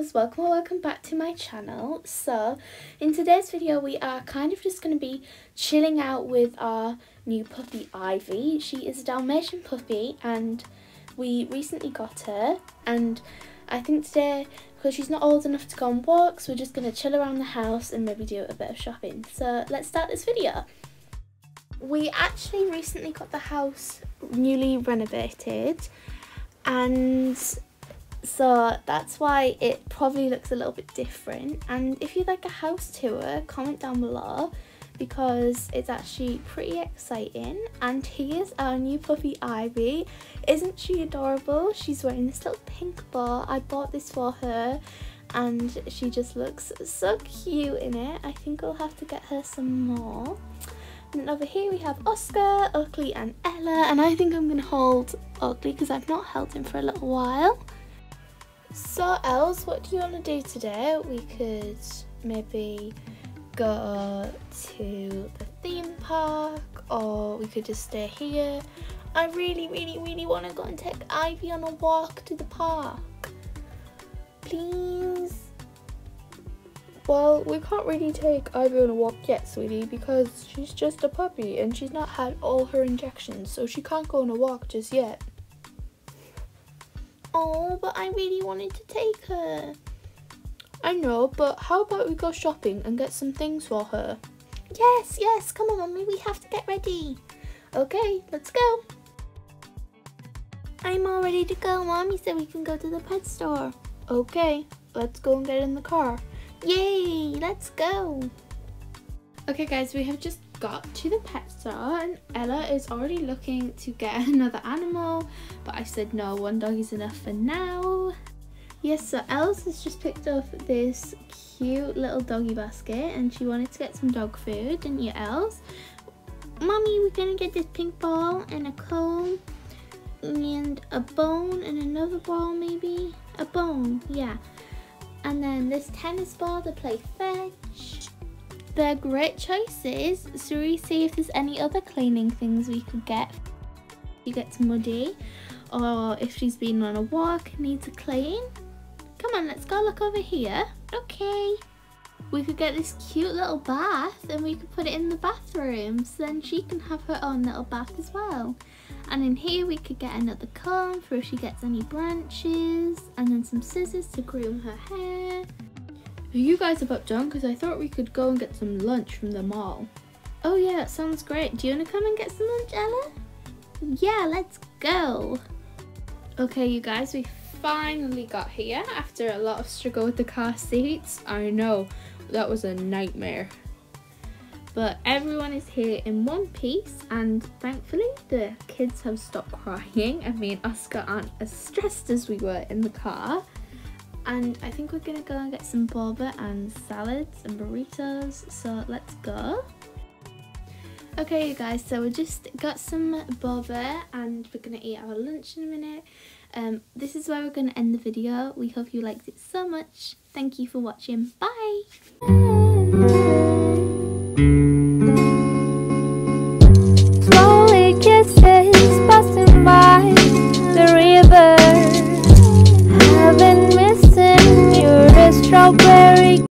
welcome or welcome back to my channel. So in today's video we are kind of just going to be chilling out with our new puppy Ivy. She is a Dalmatian puppy and we recently got her and I think today because she's not old enough to go on walks we're just going to chill around the house and maybe do a bit of shopping. So let's start this video. We actually recently got the house newly renovated and so that's why it probably looks a little bit different. And if you'd like a house tour comment down below because it's actually pretty exciting. And here's our new puppy Ivy. Isn't she adorable? She's wearing this little pink bow. I bought this for her and she just looks so cute in it. I think I'll have to get her some more. And over here we have Oscar, Oakley and Ella. And I think I'm going to hold Oakley because I've not held him for a little while. So Els, what do you want to do today? We could maybe go to the theme park or we could just stay here. I really, really, really want to go and take Ivy on a walk to the park. Please. Well, we can't really take Ivy on a walk yet, sweetie, because she's just a puppy and she's not had all her injections, so she can't go on a walk just yet. Oh, but I really wanted to take her. I know, but how about we go shopping and get some things for her? Yes, yes, come on, Mummy, we have to get ready. Okay, let's go. I'm all ready to go, Mommy said we can go to the pet store. Okay, let's go and get in the car. Yay, let's go. Okay guys, we have just got to the pet store and Ella is already looking to get another animal I said no one dog is enough for now. Yes so Ella's has just picked up this cute little doggy basket and she wanted to get some dog food didn't you Els mommy we're gonna get this pink ball and a comb and a bone and another ball maybe? A bone yeah. And then this tennis ball to play fetch. They're great choices. So we see if there's any other cleaning things we could get. She gets muddy or if she's been on a walk needs a clean. Come on, let's go look over here. Okay. We could get this cute little bath and we could put it in the bathroom so then she can have her own little bath as well. And in here we could get another comb for if she gets any branches and then some scissors to groom her hair. You guys have about done? Because I thought we could go and get some lunch from the mall. Oh yeah, sounds great. Do you want to come and get some lunch, Ella? Yeah, let's go. Okay, you guys, we finally got here after a lot of struggle with the car seats. I know, that was a nightmare. But everyone is here in one piece and thankfully the kids have stopped crying and me and Oscar aren't as stressed as we were in the car and I think we're gonna go and get some boba and salads and burritos so let's go okay you guys so we just got some boba and we're gonna eat our lunch in a minute. Um, this is where we're gonna end the video. We hope you liked it so much. Thank you for watching. Bye